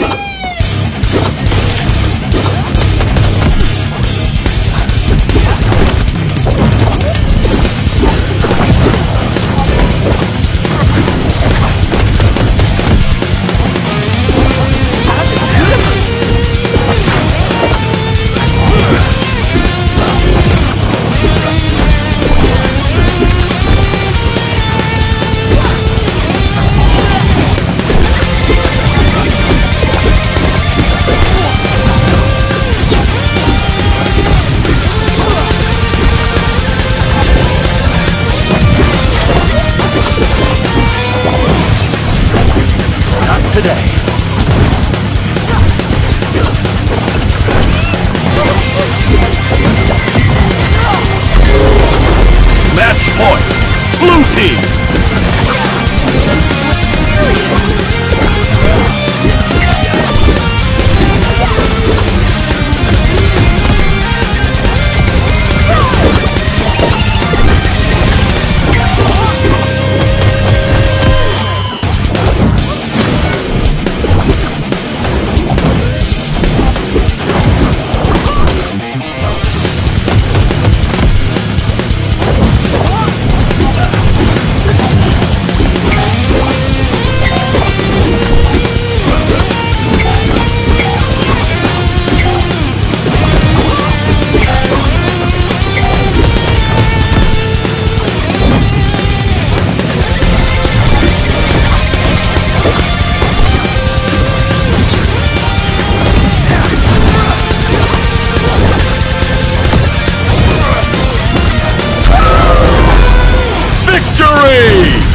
Not today. Match point. Blue team. Play!